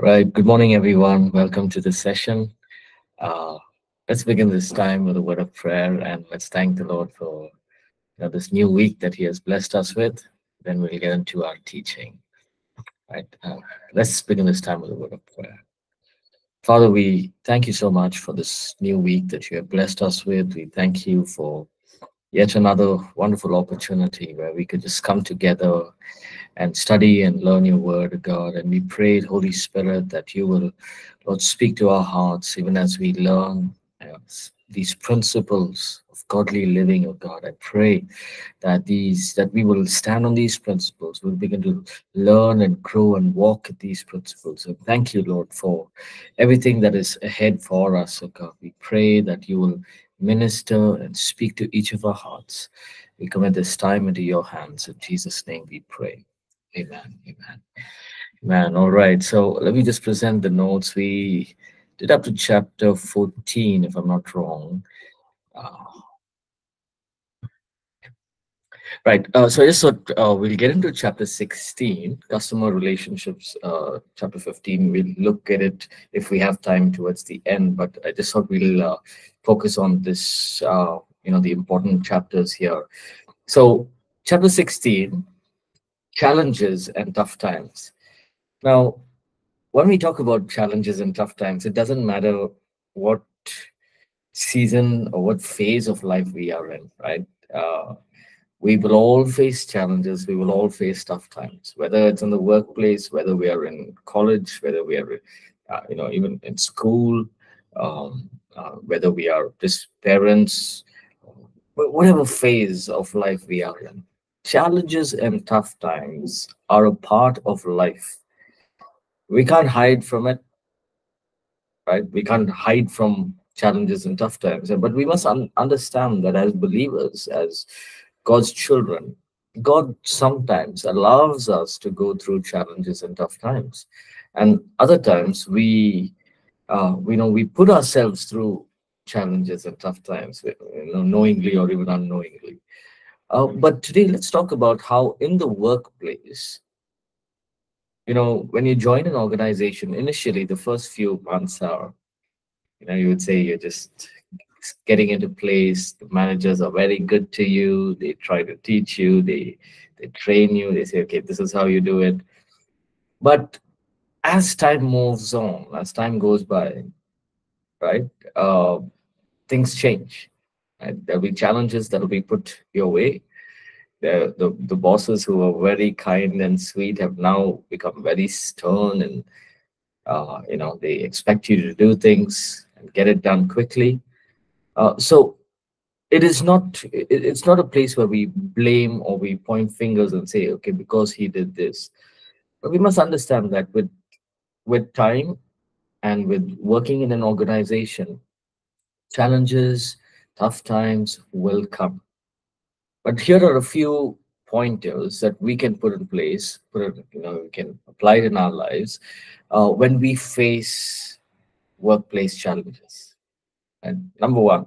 Right. Good morning, everyone. Welcome to the session. Uh, let's begin this time with a word of prayer and let's thank the Lord for you know, this new week that He has blessed us with. Then we'll get into our teaching. Right. Uh, let's begin this time with a word of prayer. Father, we thank you so much for this new week that you have blessed us with. We thank you for yet another wonderful opportunity where we could just come together and study and learn your word, God. And we pray, Holy Spirit, that you will, Lord, speak to our hearts even as we learn uh, these principles of godly living, oh God. I pray that these that we will stand on these principles. We'll begin to learn and grow and walk at these principles. And thank you, Lord, for everything that is ahead for us, oh God. We pray that you will minister and speak to each of our hearts. We commit this time into your hands. In Jesus' name we pray. Amen. Amen. Amen. All right. So let me just present the notes. We did up to chapter 14, if I'm not wrong. Uh, right. Uh, so I just thought uh, we'll get into chapter 16, customer relationships, uh, chapter 15. We'll look at it if we have time towards the end, but I just thought we'll uh, focus on this, uh, you know, the important chapters here. So chapter 16 challenges and tough times. Now, when we talk about challenges and tough times, it doesn't matter what season or what phase of life we are in, right? We will all face challenges. We will all face tough times, whether it's in the workplace, whether we are in college, whether we are, uh, you know, even in school, um, uh, whether we are just parents, whatever phase of life we are in challenges and tough times are a part of life. We can't hide from it, right? We can't hide from challenges and tough times. But we must un understand that as believers, as God's children, God sometimes allows us to go through challenges and tough times. And other times we, uh, we know, we put ourselves through challenges and tough times, you know, knowingly or even unknowingly. Uh, but today, let's talk about how in the workplace, you know, when you join an organization, initially the first few months are, you know, you would say you're just getting into place. The managers are very good to you. They try to teach you. They they train you. They say, okay, this is how you do it. But as time moves on, as time goes by, right, uh, things change and there'll be challenges that'll be put your way. The, the, the bosses who were very kind and sweet have now become very stern and uh, you know they expect you to do things and get it done quickly. Uh, so it is not it's not a place where we blame or we point fingers and say okay because he did this but we must understand that with with time and with working in an organization challenges tough times will come. But here are a few pointers that we can put in place, put it, you know, we can apply it in our lives uh, when we face workplace challenges. And number one,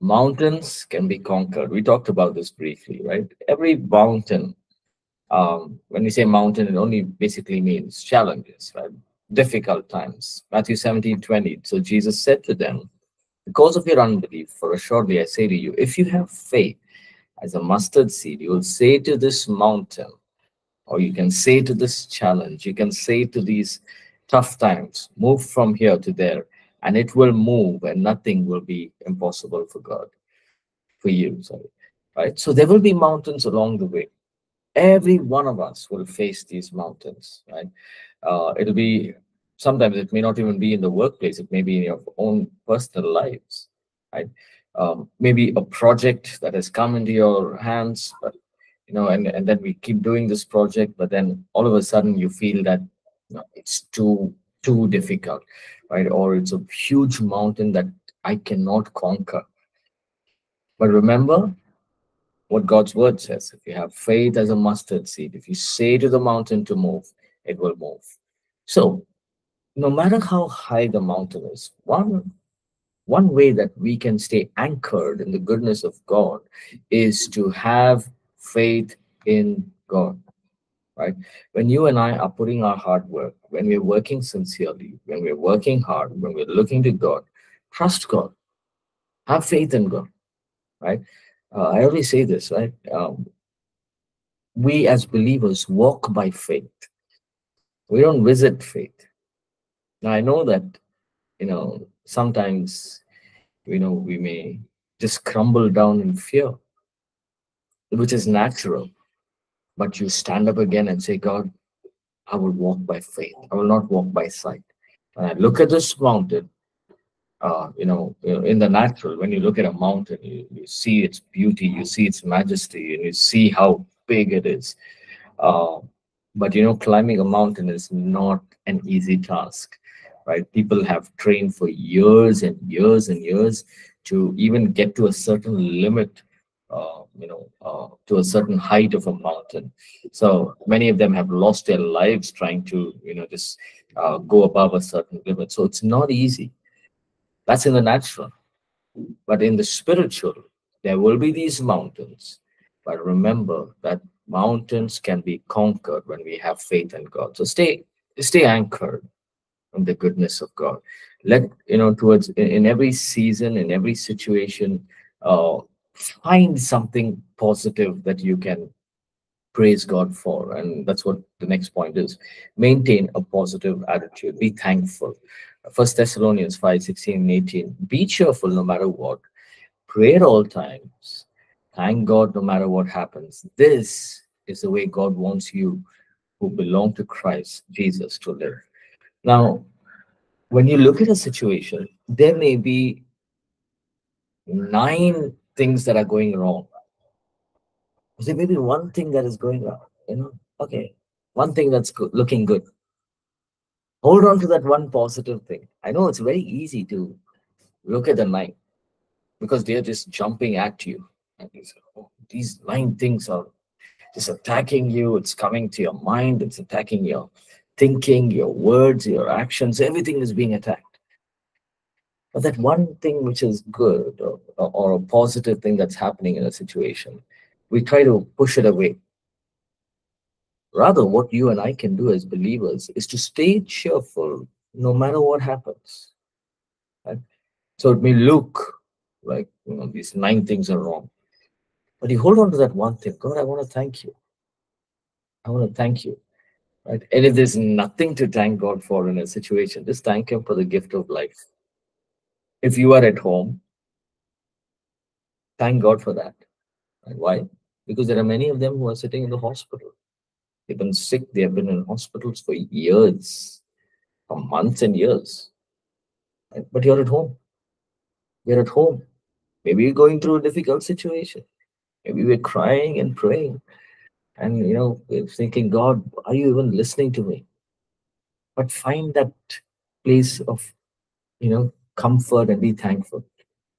mountains can be conquered. We talked about this briefly, right? Every mountain, um, when we say mountain, it only basically means challenges, right? Difficult times. Matthew 17, 20. So Jesus said to them, because of your unbelief, for assuredly I say to you, if you have faith as a mustard seed, you will say to this mountain, or you can say to this challenge, you can say to these tough times, move from here to there, and it will move, and nothing will be impossible for God, for you. Sorry. Right? So there will be mountains along the way. Every one of us will face these mountains, right? Uh, it'll be sometimes it may not even be in the workplace it may be in your own personal lives right um, maybe a project that has come into your hands but you know and, and then we keep doing this project but then all of a sudden you feel that you know, it's too too difficult right? Or it's a huge mountain that i cannot conquer. But remember what god's word says. If you have faith as a mustard seed if you say to the mountain to move it will move. So no matter how high the mountain is, one one way that we can stay anchored in the goodness of God is to have faith in God. Right? When you and I are putting our hard work, when we're working sincerely, when we're working hard, when we're looking to God, trust God, have faith in God, right? Uh, I always say this, right? Um, we as believers walk by faith. We don't visit faith. Now I know that, you know, sometimes, you know, we may just crumble down in fear, which is natural but you stand up again and say, God, I will walk by faith. I will not walk by sight. And I look at this mountain, uh, you know, in the natural, when you look at a mountain, you, you see its beauty, you see its majesty, and you see how big it is. Uh, but, you know, climbing a mountain is not an easy task, right? People have trained for years and years and years to even get to a certain limit uh, you know, uh, to a certain height of a mountain. So many of them have lost their lives trying to, you know, just uh, go above a certain limit. So it's not easy. That's in the natural. But in the spiritual, there will be these mountains. But remember that mountains can be conquered when we have faith in God. So stay, stay anchored in the goodness of God. Let you know towards in, in every season, in every situation, uh, find something positive that you can praise God for. And that's what the next point is. Maintain a positive attitude. Be thankful. First Thessalonians 5, 16 and 18. Be cheerful no matter what. Pray at all times. Thank God no matter what happens. This is the way God wants you who belong to Christ Jesus to live. Now, when you look at a situation, there may be nine things that are going wrong. Is There may be one thing that is going wrong, you know, okay, one thing that's good, looking good. Hold on to that one positive thing. I know it's very easy to look at the nine because they're just jumping at you. And these, oh, these nine things are just attacking you. It's coming to your mind. It's attacking your thinking, your words, your actions. Everything is being attacked. But that one thing which is good or, or a positive thing that's happening in a situation, we try to push it away. Rather, what you and I can do as believers is to stay cheerful no matter what happens. Right? So it may look like you know these nine things are wrong. But you hold on to that one thing. God, I want to thank you. I want to thank you. Right? And if there's nothing to thank God for in a situation, just thank Him for the gift of life if you are at home, thank God for that. And why? Because there are many of them who are sitting in the hospital. They've been sick, they have been in hospitals for years, for months and years. But you're at home. You're at home. Maybe you're going through a difficult situation. Maybe we're crying and praying. And you know, we're thinking, God, are you even listening to me? But find that place of, you know, comfort and be thankful.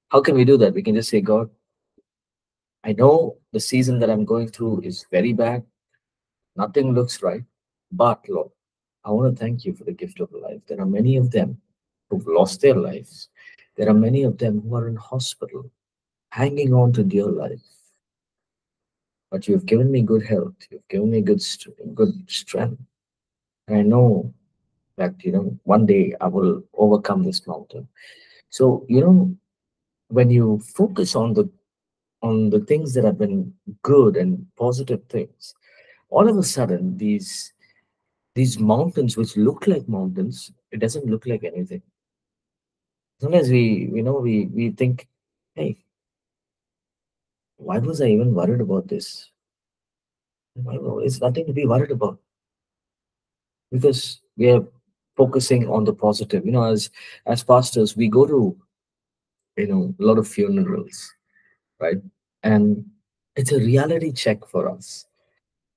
How can we do that? We can just say, God, I know the season that I'm going through is very bad. Nothing looks right. But Lord, I want to thank you for the gift of life. There are many of them who've lost their lives. There are many of them who are in hospital, hanging on to dear life. But you've given me good health. You've given me good, good strength. And I know that you know one day i will overcome this mountain. So you know when you focus on the on the things that have been good and positive things all of a sudden these these mountains which look like mountains it doesn't look like anything. Sometimes we you know we we think hey why was i even worried about this? It's nothing to be worried about? Because we have focusing on the positive. You know as as pastors we go to you know a lot of funerals right? And it's a reality check for us.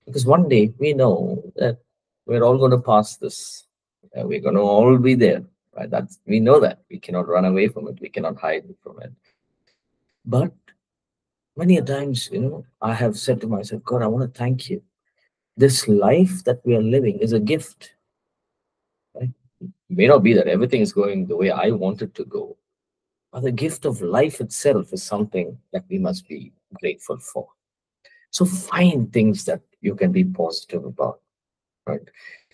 Because one day we know that we're all going to pass this we're going to all be there right? That's we know that. We cannot run away from it. We cannot hide from it. But many a times you know i have said to myself god i want to thank you. This life that we are living is a gift may not be that everything is going the way I want it to go, but the gift of life itself is something that we must be grateful for. So find things that you can be positive about. right?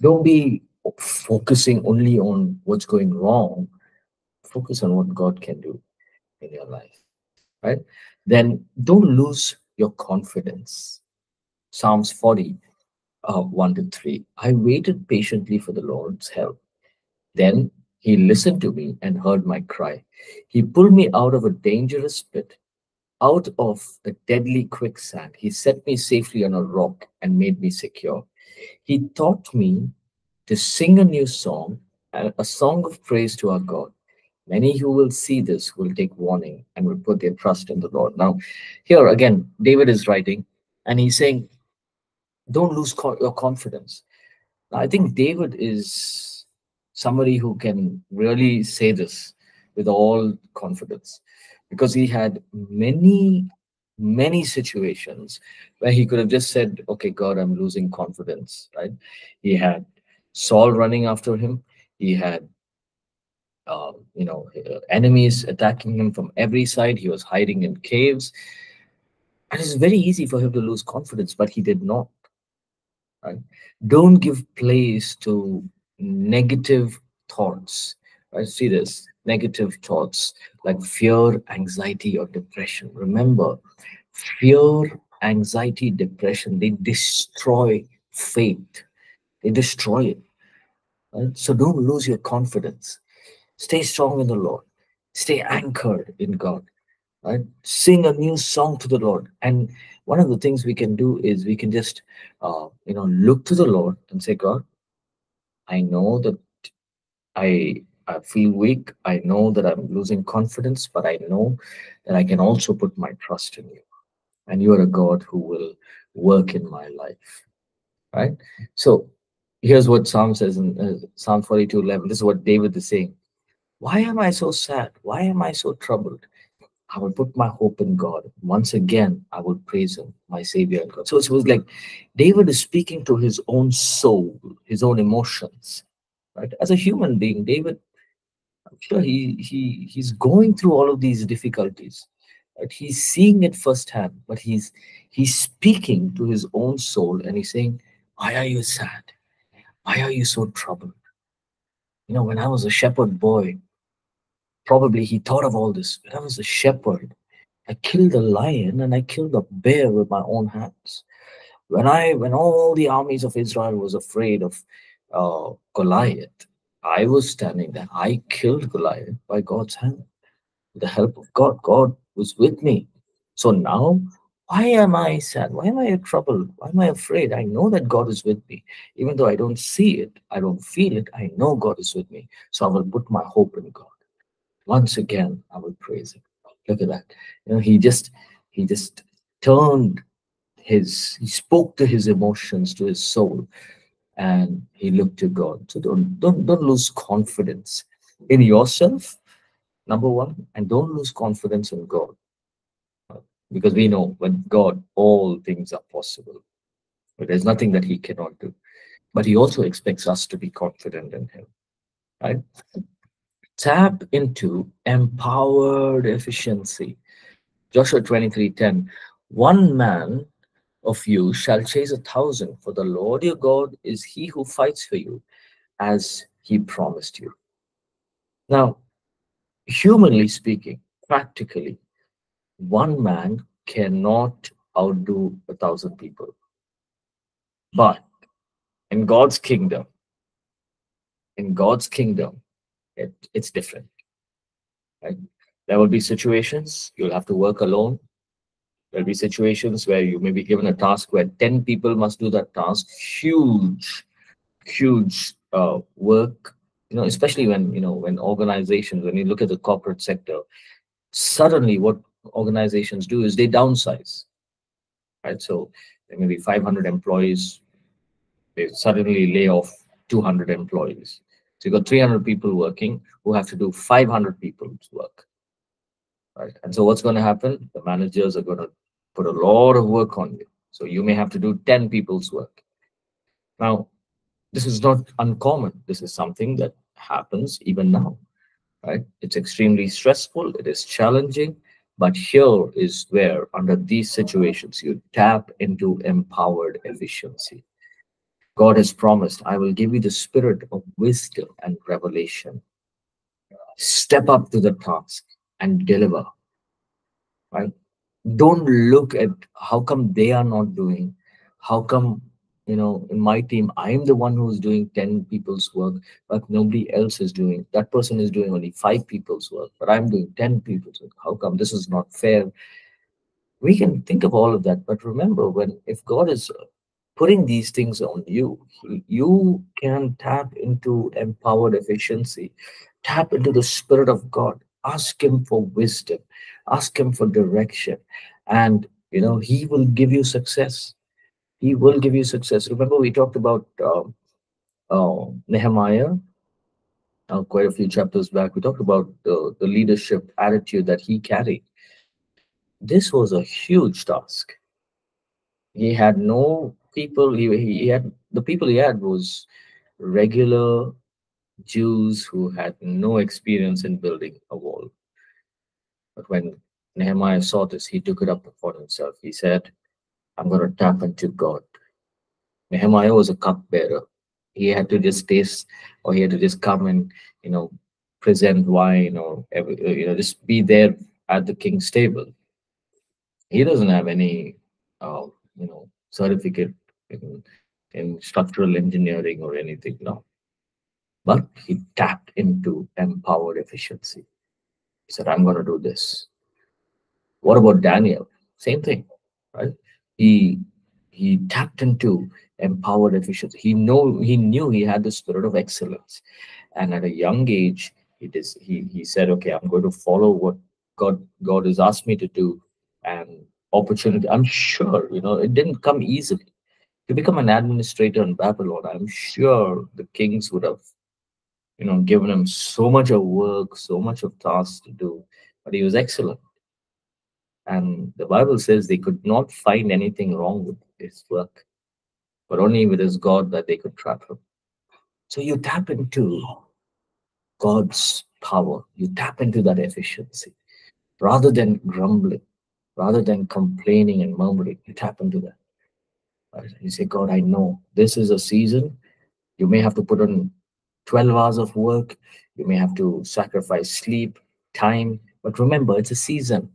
Don't be focusing only on what's going wrong. Focus on what God can do in your life, right? Then don't lose your confidence. Psalms 40, uh, 1 to 3. I waited patiently for the Lord's help. Then he listened to me and heard my cry. He pulled me out of a dangerous pit, out of a deadly quicksand. He set me safely on a rock and made me secure. He taught me to sing a new song, a song of praise to our God. Many who will see this will take warning and will put their trust in the Lord. Now, here again, David is writing and he's saying, Don't lose your confidence. I think David is somebody who can really say this with all confidence because he had many, many situations where he could have just said, Okay, God, I'm losing confidence, right? He had Saul running after him. He had, uh, you know, enemies attacking him from every side. He was hiding in caves. And it's very easy for him to lose confidence, but he did not. Right? Don't give place to negative thoughts. Right? See this negative thoughts like fear, anxiety, or depression. Remember, fear, anxiety, depression, they destroy faith they destroy it. Right? So don't lose your confidence. Stay strong in the Lord. Stay anchored in God. Right? Sing a new song to the Lord. And one of the things we can do is we can just, uh, you know, look to the Lord and say, God, I know that I I feel weak. I know that I'm losing confidence, but I know that I can also put my trust in you. And you are a God who will work in my life. Right? So here's what Psalm says in uh, Psalm 42 11. This is what David is saying. Why am I so sad? Why am I so troubled? I will put my hope in God. Once again, I will praise Him, my Savior and God. So it was like David is speaking to his own soul, his own emotions. Right? As a human being, David, I'm sure he he he's going through all of these difficulties. Right? He's seeing it firsthand, but he's he's speaking to his own soul and he's saying, Why are you sad? Why are you so troubled? You know, when I was a shepherd boy, probably he thought of all this. I was a shepherd, I killed a lion and I killed a bear with my own hands. When I, when all the armies of Israel was afraid of uh, Goliath, I was standing there. I killed Goliath by God's hand, with the help of God. God was with me. So now why am I sad? Why am I troubled? Why am I afraid? I know that God is with me. Even though I don't see it, I don't feel it, I know God is with me. So I will put my hope in God. Once again, I will praise him. Look at that. You know, he just he just turned his he spoke to his emotions, to his soul, and he looked to God. So don't don't don't lose confidence in yourself, number one, and don't lose confidence in God because we know with God, all things are possible. But there's nothing that he cannot do. But he also expects us to be confident in him. Right? Tap into empowered efficiency. Joshua 23:10. One man of you shall chase a thousand, for the Lord your God is he who fights for you, as he promised you. Now, humanly speaking, practically, one man cannot outdo a thousand people. But in God's kingdom, in God's kingdom, it, it's different. Right? There will be situations you'll have to work alone. There'll be situations where you may be given a task where 10 people must do that task. Huge, huge uh, work, you know, especially when, you know, when organizations, when you look at the corporate sector, suddenly what organizations do is they downsize, right? So there may be 500 employees, they suddenly lay off 200 employees. So you got 300 people working who have to do 500 people's work, right? And so what's going to happen? The managers are going to put a lot of work on you. So you may have to do 10 people's work. Now, this is not uncommon. This is something that happens even now, right? It's extremely stressful. It is challenging. But here is where, under these situations, you tap into empowered efficiency. God has promised, I will give you the spirit of wisdom and revelation. Step up to the task and deliver. Right? Don't look at how come they are not doing, how come you know in my team i'm the one who's doing 10 people's work but nobody else is doing that person is doing only five people's work but i'm doing 10 people's work how come this is not fair we can think of all of that but remember when if god is putting these things on you you can tap into empowered efficiency tap into the spirit of god ask him for wisdom ask him for direction and you know he will give you success he will give you success. Remember, we talked about uh, uh, Nehemiah uh, quite a few chapters back. We talked about the, the leadership attitude that he carried. This was a huge task. He had no people. He, he had the people he had was regular Jews who had no experience in building a wall. But when Nehemiah saw this, he took it up for himself. He said, I'm going to tap into God. Nehemiah was a cupbearer. He had to just taste, or he had to just come and, you know, present wine, or you know, just be there at the king's table. He doesn't have any, uh, you know, certificate in, in structural engineering or anything. No, but he tapped into empowered efficiency. He said, "I'm going to do this." What about Daniel? Same thing, right? he he tapped into empowered efficiency. He know he knew he had the spirit of excellence, and at a young age, he does he he said, "Okay, I'm going to follow what God God has asked me to do." And opportunity, I'm sure you know it didn't come easily. To become an administrator in Babylon, I'm sure the kings would have, you know, given him so much of work, so much of tasks to do, but he was excellent. And the Bible says they could not find anything wrong with his work, but only with his God that they could trap him. So you tap into God's power, you tap into that efficiency rather than grumbling, rather than complaining and murmuring, you tap into that. You say, God, I know this is a season. You may have to put on 12 hours of work, you may have to sacrifice sleep, time, but remember, it's a season.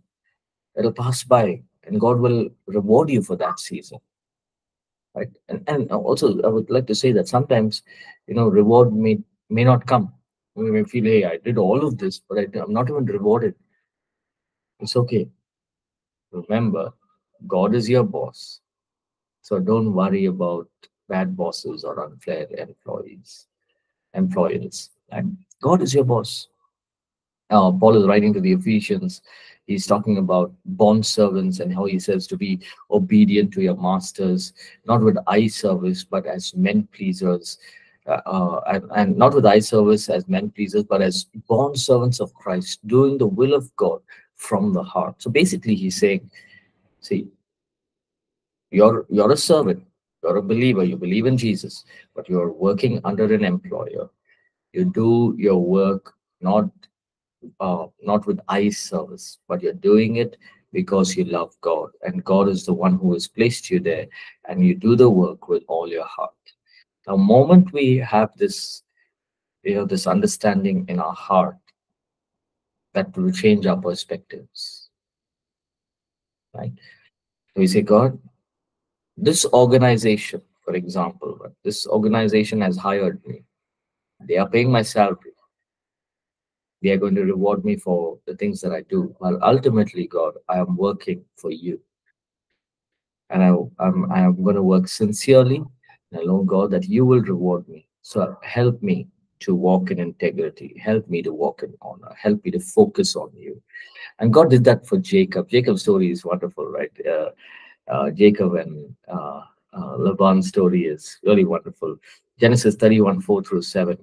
It'll pass by and god will reward you for that season. Right? And, and also i would like to say that sometimes you know reward may may not come. We may feel hey i did all of this but I, i'm not even rewarded. It's okay. Remember god is your boss so don't worry about bad bosses or unfair employees employers and god is your boss uh, paul is writing to the ephesians he's talking about bond servants and how he says to be obedient to your masters, not with eye service, but as men pleasers. Uh, uh, and, and, not with eye service as men pleasers, but as bond servants of Christ, doing the will of God from the heart. So basically, he's saying, see, you're you're a servant, you're a believer, you believe in Jesus, but you're working under an employer. You do your work not uh, not with eye service, but you're doing it because you love God, and God is the one who has placed you there, and you do the work with all your heart. The moment we have this, you know, this understanding in our heart, that will change our perspectives. Right? We say, God, this organization, for example, this organization has hired me. They are paying my salary they are going to reward me for the things that I do. Well, ultimately, God, I am working for you. And I, I'm, I am going to work sincerely and alone, God, that you will reward me. So help me to walk in integrity. Help me to walk in honor. Help me to focus on you. And God did that for Jacob. Jacob's story is wonderful, right? Uh, Jacob and uh, uh, Laban's story is really wonderful. Genesis 31, 4 through 7.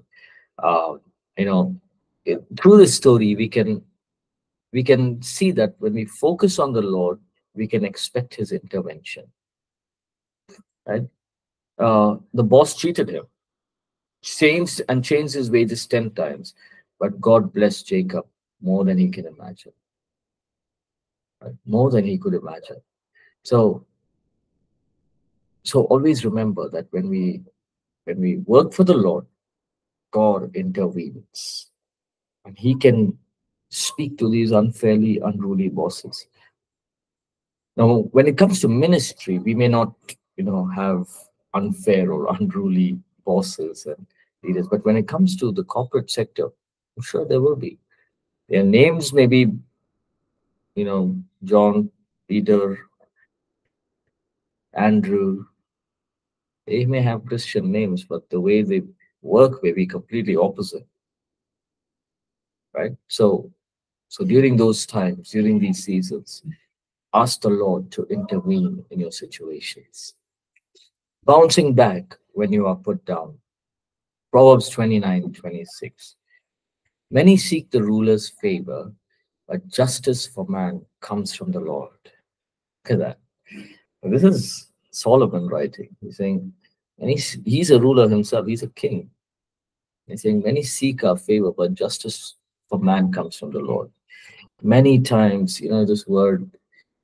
Uh, you know, through this story we can we can see that when we focus on the lord we can expect his intervention right uh, the boss cheated him changed and changed his wages 10 times but god blessed jacob more than he can imagine right? more than he could imagine so so always remember that when we when we work for the Lord, God intervenes. And He can speak to these unfairly unruly bosses. Now, when it comes to ministry, we may not, you know, have unfair or unruly bosses and leaders, but when it comes to the corporate sector, I'm sure there will be. Their names may be, you know, John, Peter, Andrew. They may have Christian names, but the way they work may be completely opposite. Right? So, so during those times, during these seasons, ask the Lord to intervene in your situations. Bouncing back when you are put down. Proverbs 29 26. Many seek the ruler's favor, but justice for man comes from the Lord. Look at that. This is Solomon writing. He's saying, and he's, he's a ruler himself, he's a king. He's saying, many seek our favor, but justice for man comes from the Lord. Many times, you know, this word,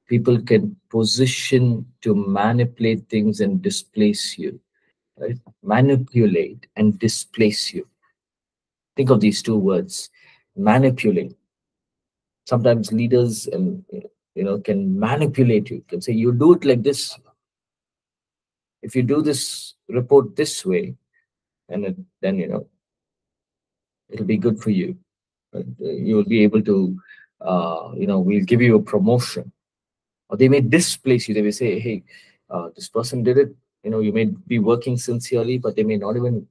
people can position to manipulate things and displace you, right? Manipulate and displace you. Think of these two words, manipulate. Sometimes leaders and you know can manipulate you, can say, you do it like this. If you do this report this way, and it, then you know it'll be good for you. Uh, you will be able to, uh, you know, we'll give you a promotion. Or they may displace you. They may say, hey, uh, this person did it. You know, you may be working sincerely, but they may not even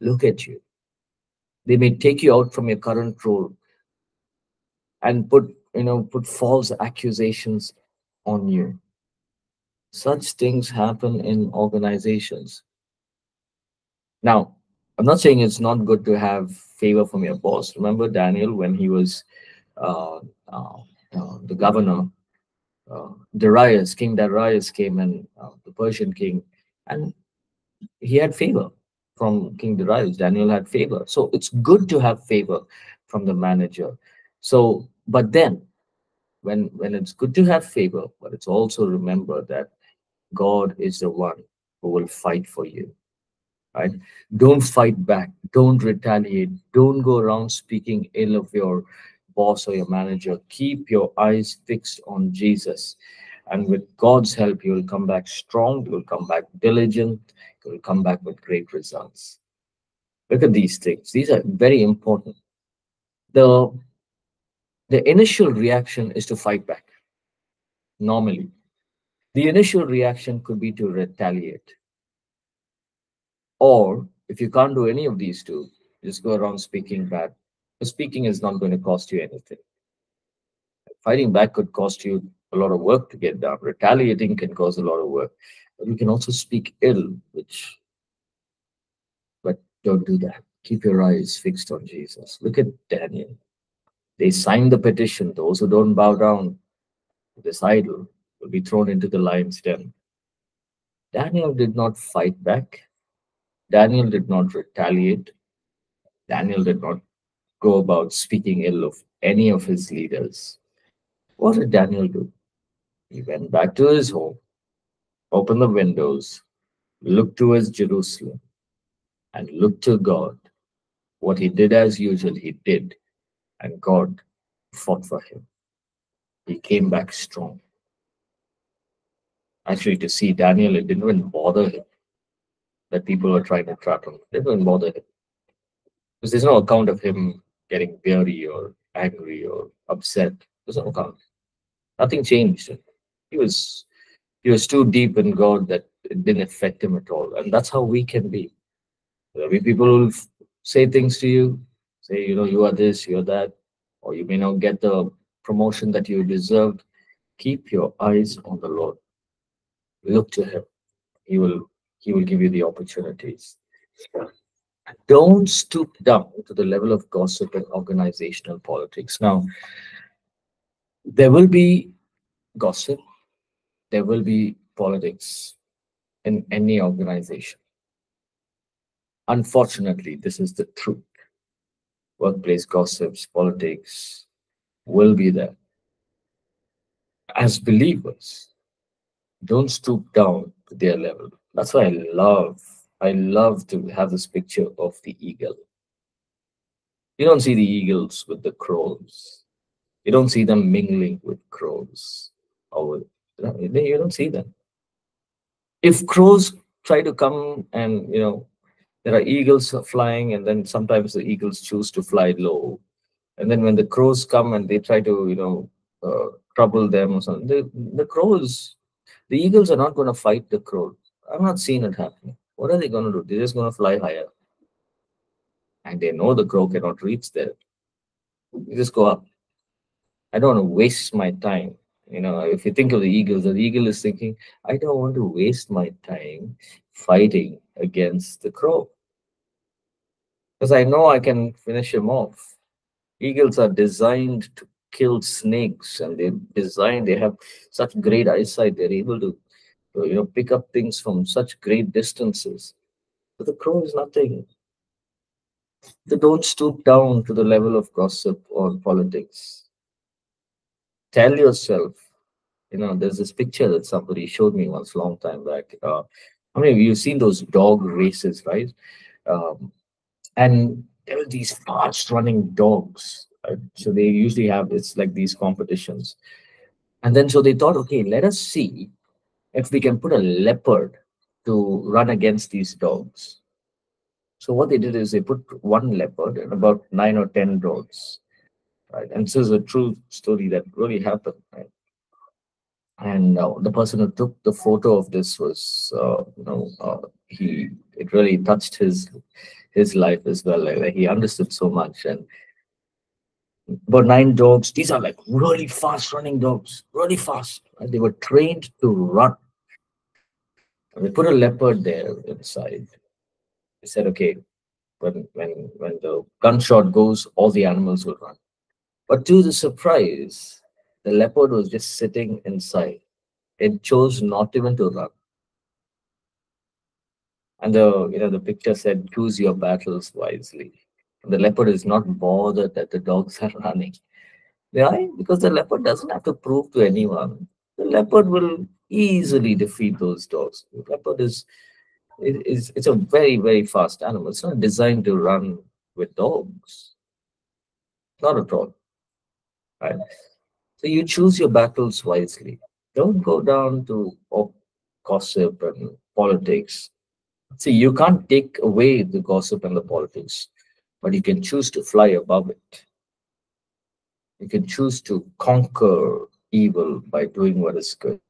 look at you. They may take you out from your current role and put, you know, put false accusations on you. Such things happen in organizations. Now, I'm not saying it's not good to have favor from your boss. Remember Daniel when he was uh, uh, uh, the governor, uh, Darius, King Darius came and uh, the Persian king, and he had favor from King Darius. Daniel had favor. So it's good to have favor from the manager. So, but then when when it's good to have favor, but it's also remember that God is the one who will fight for you right? Don't fight back. Don't retaliate. Don't go around speaking ill of your boss or your manager. Keep your eyes fixed on jesus. And with god's help you will come back strong you will come back diligent you will come back with great results. Look at these things. These are very important. The the initial reaction is to fight back normally the initial reaction could be to retaliate or if you can't do any of these two, just go around speaking bad. The speaking is not going to cost you anything. Fighting back could cost you a lot of work to get done. Retaliating can cause a lot of work. But you can also speak ill, which, but don't do that. Keep your eyes fixed on Jesus. Look at Daniel. They sign the petition. Those who don't bow down to this idol will be thrown into the lion's den. Daniel did not fight back. Daniel did not retaliate. Daniel did not go about speaking ill of any of his leaders. What did Daniel do? He went back to his home, opened the windows, looked towards Jerusalem, and looked to God. What he did as usual, he did, and God fought for him. He came back strong. Actually, to see Daniel, it didn't even bother him that people were trying to trap him. They don't bother him. Because there's no account of him getting weary or angry or upset. There's no account. Nothing changed. He was he was too deep in God that it didn't affect him at all. And that's how we can be. There'll be people who will say things to you, say, you know, you are this, you're that, or you may not get the promotion that you deserved. Keep your eyes on the Lord. Look to him. He will he will give you the opportunities. Don't stoop down to the level of gossip and organizational politics. Now, there will be gossip, there will be politics in any organization. Unfortunately, this is the truth. Workplace gossips, politics will be there. As believers, don't stoop down to their level. That's why I love, I love to have this picture of the eagle. You don't see the eagles with the crows. You don't see them mingling with crows. Or with, you don't see them. If crows try to come and, you know, there are eagles flying and then sometimes the eagles choose to fly low. And then when the crows come and they try to, you know, uh, trouble them or something, the, the crows, the eagles are not going to fight the crows. I've not seen it happening. What are they going to do? They're just going to fly higher. And they know the crow cannot reach there. You just go up. I don't want to waste my time. You know, if you think of the eagles, the eagle is thinking, I don't want to waste my time fighting against the crow. Because I know I can finish him off. Eagles are designed to kill snakes and they're designed they have such great eyesight, they're able to you know, pick up things from such great distances. But the crow is nothing. They don't stoop down to the level of gossip or politics. Tell yourself, you know, there's this picture that somebody showed me once, long time back. Uh, I mean, you've seen those dog races, right? Um, and there are these fast-running dogs. Right? So they usually have it's like these competitions, and then so they thought, okay, let us see if we can put a leopard to run against these dogs. So what they did is they put one leopard and about nine or ten dogs, right? And this is a true story that really happened, right? And uh, the person who took the photo of this was, uh, you know, uh, he it really touched his his life as well. Like, he understood so much, and about nine dogs. These are like really fast running dogs, really fast. And they were trained to run. And put a leopard there inside. We said, okay, when when when the gunshot goes, all the animals will run. But to the surprise, the leopard was just sitting inside. It chose not even to run. And the you know the picture said, choose your battles wisely. And the leopard is not bothered that the dogs are running. Why? Because the leopard doesn't have to prove to anyone. The leopard will easily defeat those dogs. The leopard is, is it's a very, very fast animal. It's not designed to run with dogs. Not at all. Right? So you choose your battles wisely. Don't go down to gossip and politics. See, you can't take away the gossip and the politics, but you can choose to fly above it. You can choose to conquer evil by doing what is good.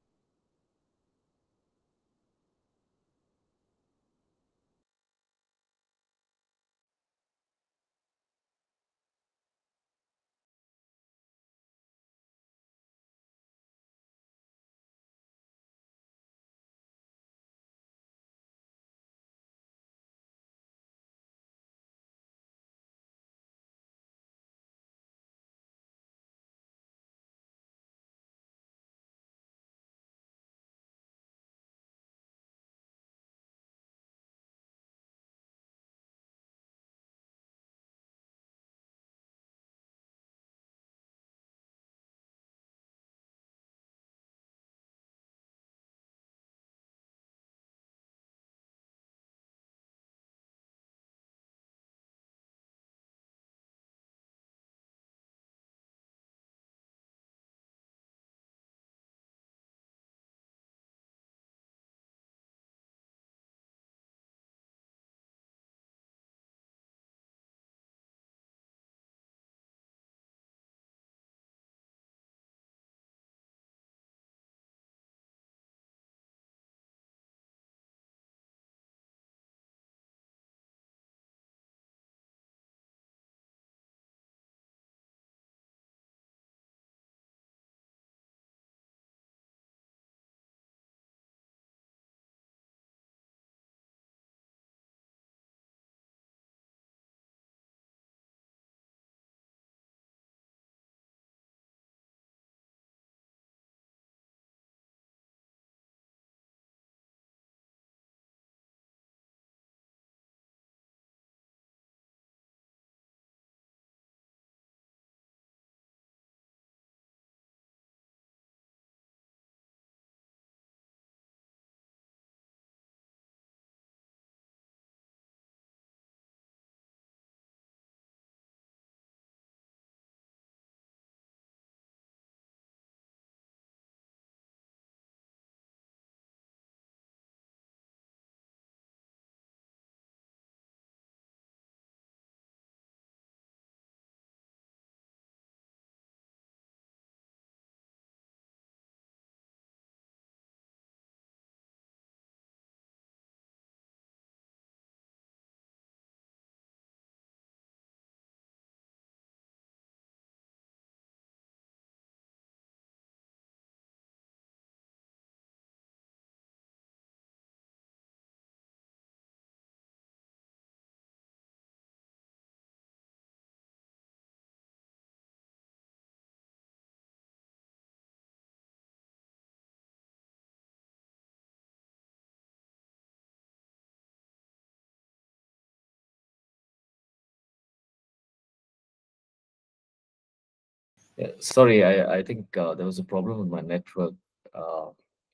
Yeah, sorry, I, I think uh, there was a problem with my network. Uh,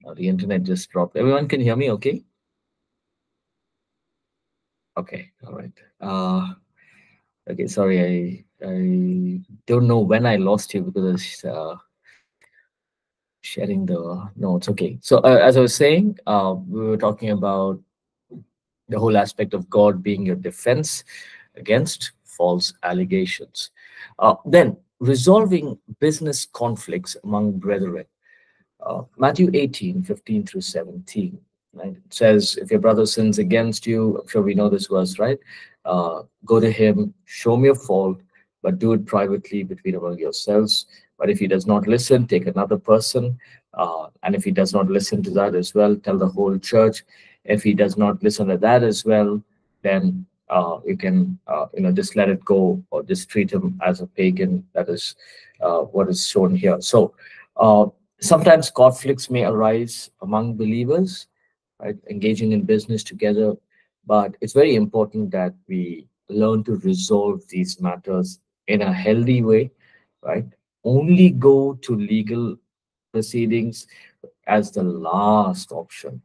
uh, the internet just dropped. Everyone can hear me okay? Okay, all right. Uh, okay, sorry, I I don't know when I lost you because uh, sharing the notes. Okay, so uh, as I was saying, uh, we were talking about the whole aspect of God being your defense against false allegations. Uh, then resolving business conflicts among brethren. Uh, Matthew 18, 15 through 17. Right? It says, if your brother sins against you, I'm sure we know this verse, right? Uh, go to him, show me your fault, but do it privately between among yourselves. But if he does not listen, take another person. Uh, and if he does not listen to that as well, tell the whole church. If he does not listen to that as well, then uh, you can uh, you know just let it go or just treat him as a pagan. That is uh, what is shown here. So uh, sometimes conflicts may arise among believers, right? Engaging in business together, but it's very important that we learn to resolve these matters in a healthy way, right? Only go to legal proceedings as the last option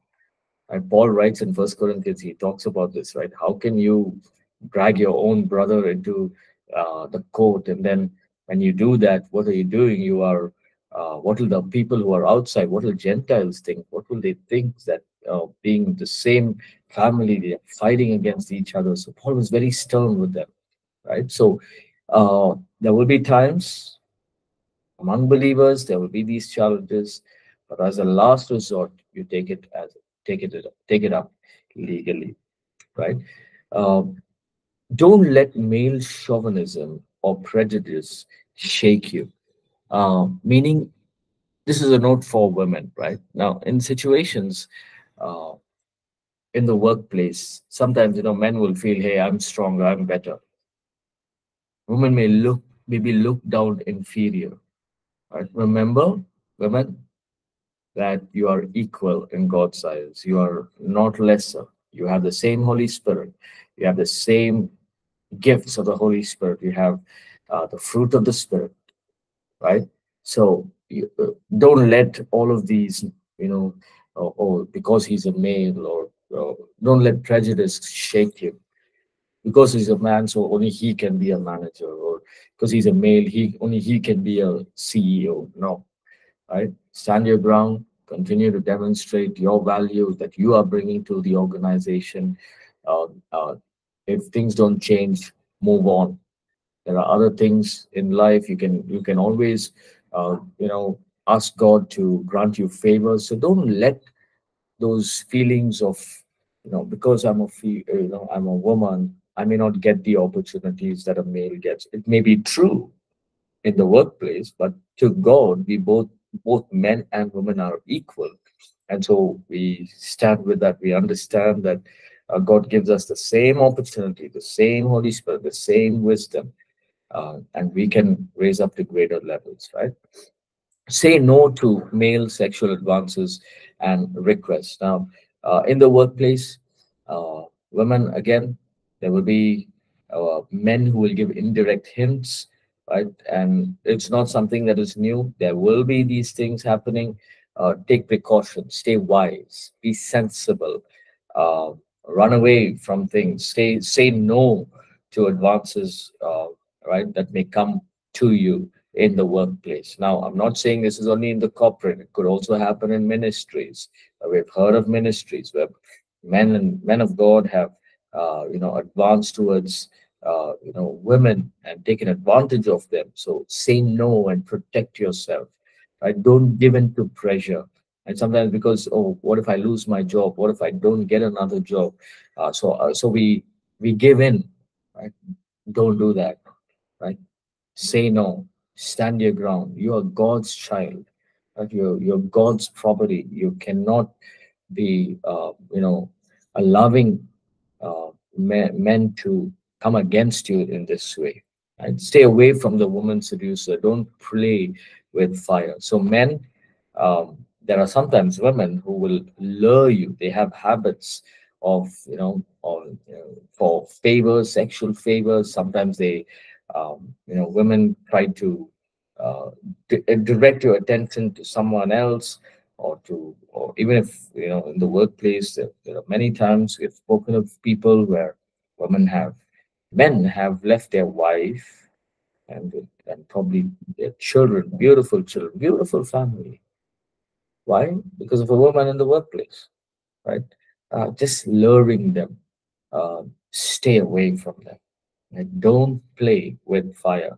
and Paul writes in First Corinthians, he talks about this, right? How can you drag your own brother into uh, the court, and then when you do that, what are you doing? You are uh, what will the people who are outside, what will Gentiles think? What will they think that uh, being the same family, they are fighting against each other? So Paul was very stern with them, right? So uh, there will be times among believers, there will be these challenges, but as a last resort, you take it as take it take it up legally, right? Um, don't let male chauvinism or prejudice shake you. Um, meaning, this is a note for women, right? Now, in situations uh, in the workplace, sometimes you know men will feel, "Hey, I'm stronger, I'm better." Women may look maybe look down inferior. Right? Remember, women, that you are equal in God's eyes. You are not lesser. You have the same Holy Spirit. You have the same gifts of the Holy Spirit. You have uh, the fruit of the Spirit, right? So you, uh, don't let all of these, you know, or, or because he's a male, or, or don't let prejudice shake you. Because he's a man, so only he can be a manager, or because he's a male, he only he can be a CEO. No, right? Stand your ground, continue to demonstrate your value that you are bringing to the organization. Uh, uh, if things don't change, move on. There are other things in life you can you can always uh, you know ask God to grant you favors. So don't let those feelings of you know because I'm a you know I'm a woman I may not get the opportunities that a male gets. It may be true in the workplace, but to God, we both both men and women are equal. And so we stand with that. We understand that uh, God gives us the same opportunity, the same Holy Spirit, the same wisdom, uh, and we can raise up to greater levels, right? Say no to male sexual advances and requests. Now, uh, in the workplace, uh, women, again, there will be uh, men who will give indirect hints right? And it's not something that is new. There will be these things happening. Uh, take precautions, stay wise, be sensible, uh, run away from things, stay, say no to advances, uh, right, that may come to you in the workplace. Now, I'm not saying this is only in the corporate. It could also happen in ministries. Uh, we've heard of ministries where men and men of God have, uh, you know, advanced towards uh, you know women and taken advantage of them. So say no and protect yourself. Right don't give in to pressure. And sometimes because oh what if i lose my job? What if i don't get another job? Uh, so uh, so we we give in right? Don't do that right? Say no. Stand your ground. You are god's child right? You're, you're god's property. You cannot be uh, you know allowing uh, men, men to come against you in this way. Stay away from the woman seducer. Don't play with fire. So men, um, there are sometimes women who will lure you. They have habits of, you know, of, you know for favors, sexual favors. Sometimes they, um, you know, women try to uh, uh, direct your attention to someone else or to or even if you know in the workplace there, there are many times we've spoken of people where women have men have left their wife and and probably their children beautiful children beautiful family why because of a woman in the workplace right uh, just luring them uh, stay away from them like, don't play with fire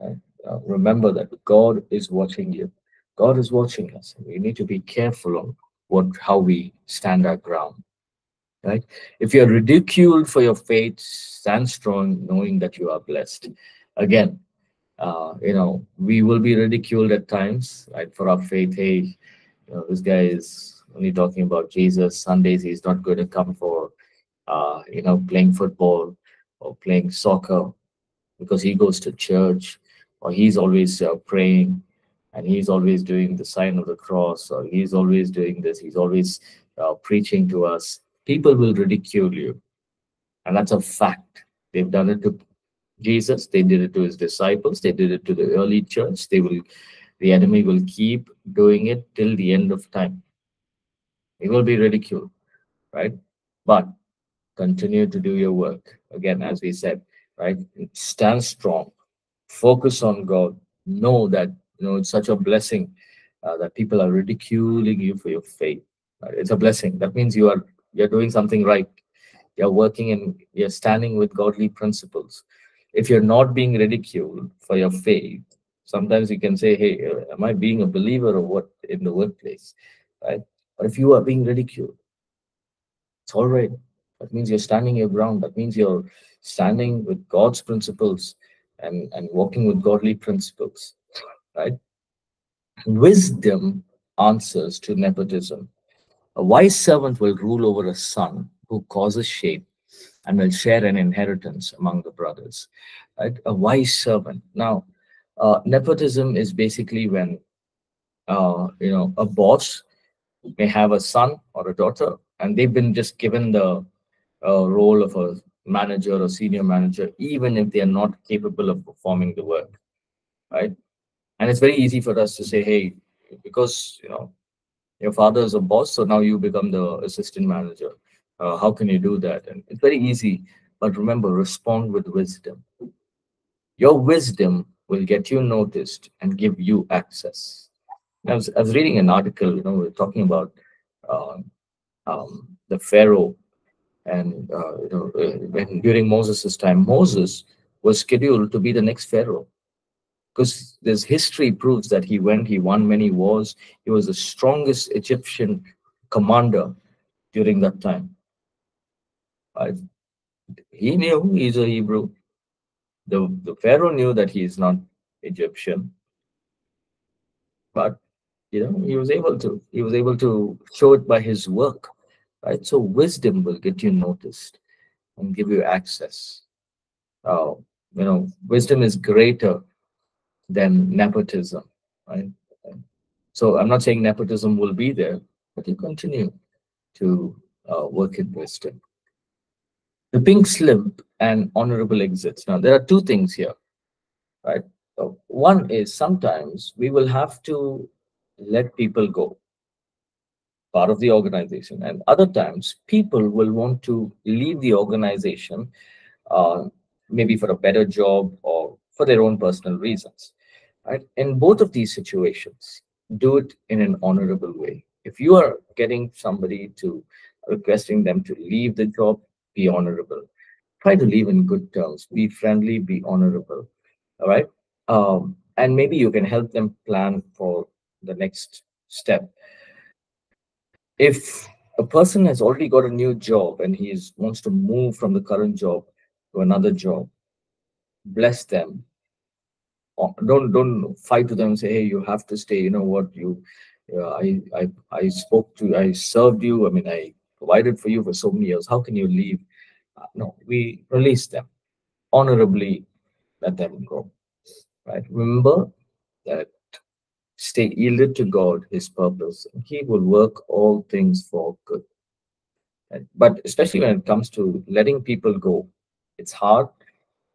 right? uh, remember that God is watching you. God is watching us. We need to be careful on what how we stand our ground. Right? If you're ridiculed for your faith, stand strong, knowing that you are blessed. Again, uh, you know, we will be ridiculed at times, right, for our faith. Hey, you know, this guy is only talking about Jesus. Sundays he's not going to come for uh, you know, playing football or playing soccer because he goes to church or he's always uh, praying and he's always doing the sign of the cross or he's always doing this he's always uh, preaching to us people will ridicule you. And that's a fact. They've done it to jesus. They did it to his disciples. They did it to the early church. They will the enemy will keep doing it till the end of time. It will be ridiculed right? But continue to do your work. Again as we said right? Stand strong. Focus on God. Know that you know it's such a blessing uh, that people are ridiculing you for your faith. It's a blessing. That means you are you're doing something right. You're working and you're standing with godly principles. If you're not being ridiculed for your faith, sometimes you can say, "Hey, uh, am I being a believer or what in the workplace?" Right? But if you are being ridiculed, it's all right. That means you're standing your ground. That means you're standing with God's principles and, and walking with godly principles, right? Wisdom answers to nepotism. A wise servant will rule over a son who causes shame and will share an inheritance among the brothers. Right? A wise servant. Now, uh, nepotism is basically when uh, you know a boss may have a son or a daughter, and they've been just given the uh, role of a manager or senior manager, even if they are not capable of performing the work, right? And it's very easy for us to say, hey, because you know your father is a boss, so now you become the assistant manager. Uh, how can you do that? And it's very easy, but remember, respond with wisdom. Your wisdom will get you noticed and give you access. I was, I was reading an article, you know, we are talking about uh, um, the Pharaoh and uh, you know, uh, when during Moses' time, Moses was scheduled to be the next pharaoh, because this history proves that he went, he won many wars. He was the strongest Egyptian commander during that time. Uh, he knew he's a Hebrew. The, the Pharaoh knew that he is not Egyptian, but you know he was able to. He was able to show it by his work right? So wisdom will get you noticed and give you access. Uh, you know, wisdom is greater than nepotism, right? So I'm not saying nepotism will be there, but you continue to uh, work in wisdom. The pink slip and honorable exits. Now, there are two things here, right? So one is sometimes we will have to let people go part of the organization. And other times, people will want to leave the organization, uh, maybe for a better job or for their own personal reasons. In both of these situations, do it in an honorable way. If you are getting somebody to requesting them to leave the job, be honorable. Try to leave in good terms. Be friendly. Be honorable. All right. Um, and maybe you can help them plan for the next step if a person has already got a new job and he is, wants to move from the current job to another job, bless them. Don't don't fight to them and say, hey, you have to stay. You know what? You, uh, I I I spoke to, I served you. I mean, I provided for you for so many years. How can you leave? Uh, no, we release them honorably. Let them go. Right. Remember that Stay yielded to God, His purpose. He will work all things for good. But especially when it comes to letting people go, it's hard.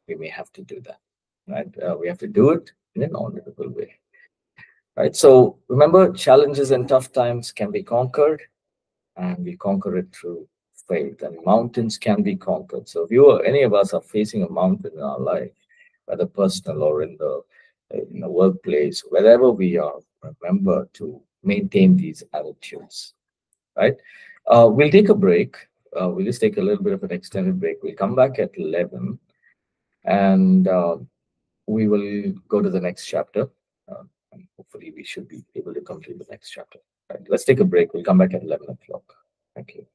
We may have to do that, right? Uh, we have to do it in an honorable way. Right. So remember, challenges and tough times can be conquered, and we conquer it through faith. And mountains can be conquered. So if you or any of us are facing a mountain in our life, whether personal or in the in the workplace, wherever we are, remember to maintain these attitudes. Right. Uh, we'll take a break. Uh, we'll just take a little bit of an extended break. We'll come back at 11 and uh, we will go to the next chapter. Uh, and hopefully, we should be able to complete the next chapter. Let's take a break. We'll come back at 11 o'clock. Thank you.